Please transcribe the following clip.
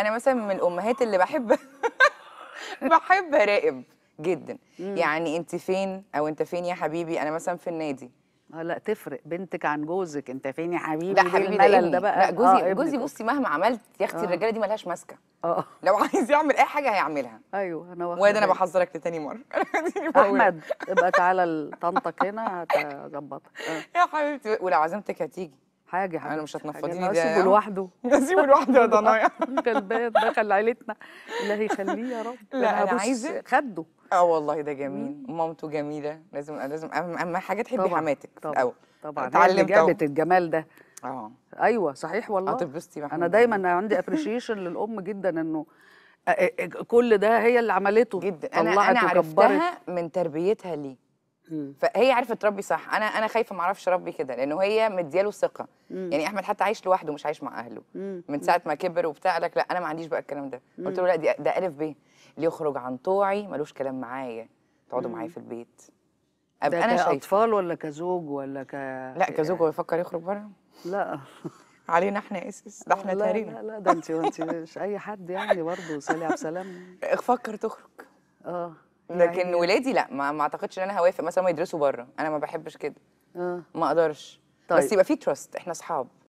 أنا مثلا من الامهات اللي بحب بحب اراقب جدا. يعني انت فين؟ أو انت فين يا حبيبي؟ أنا مثلا في النادي. آه لا تفرق. بنتك عن جوزك. انت فين يا حبيبي؟ لا ليه حبيبي ده ده بقى؟ لا جوزي آه، جوزي. بصي مهما عملت يا أختي آه. الرجالة دي ملهاش ماسكة. آه. لو عايز يعمل أي حاجة هيعملها. أيوه أنا واخدة وده أنا. بحذرك لتاني مرة. أحمد ابقى تعالى لطنطك هنا هظبطك آه. يا حبيبتي ولو عزمتك هتيجي. حاجة أنا حبيبتي مش حاجة. هتنفضيني ده. أسيبه لوحده. نسيبه لوحده يا ضنايا. غلبان دخل عيلتنا الله يخليه يا رب. لا، أنا هبص عايزة- خده. آه والله ده جميل. مامته جميلة. لازم لازم. أهم حاجة تحبي حماتك طبعا الأول. طبعا. اللي اتعلمت. جابت الجمال ده. آه. أيوه صحيح والله. هتتبسطي أنا دايما عندي ابريشيشن للأم جدا إنه أ- أ- كل ده هي اللي عملته. جدا. أنا أنا. عرفتها من تربيتها ليه. فهي عرفت تربي صح. أنا أنا خايفة ما أعرفش أربي كده لأنه هي مدياله ثقة. يعني أحمد حتى عايش لوحده مش عايش مع أهله. مم. من ساعة ما كبر وبتاع لك لا أنا ما عنديش بقى الكلام ده. قلت له لا دي ده ألف ب. اللي يخرج عن طوعي؟ ملوش كلام معايا. تقعدوا معايا في البيت. أبقى ده أنا شايفة. كأطفال ولا كزوج ولا ك لا كزوج هو يفكر يخرج بره. لا. علينا إحنا إسس. ده إحنا تهرينا لا لا ده انت انت مش أي حد يعني برضه سالي عبد السلام. فكر تخرج. آه. لكن يعني- ولادي لا ما, ما اعتقدش ان أنا هوافق مثلا ما يدرسوا بره. أنا ما بحبش كده. آه. ما أقدرش. طيب. بس يبقى في تراست إحنا اصحاب.